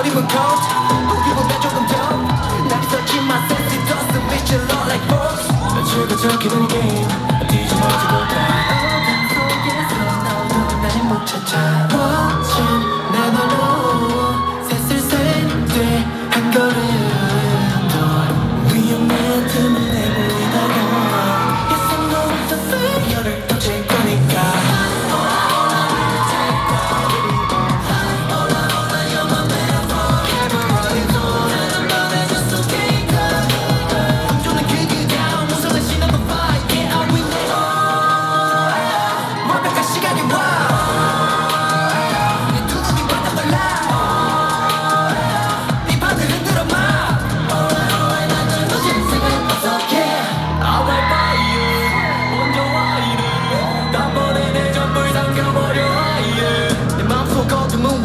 not even close. Don't give up, don't give up. Not my senses, it doesn't miss lot like folks. I took a talk in the game. I need you to go back. Oh, so yes, no, no, no,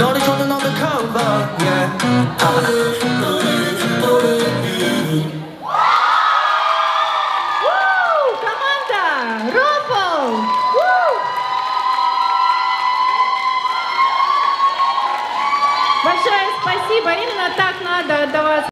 Команда! Ропол! Большое спасибо! Именно так надо отдаваться.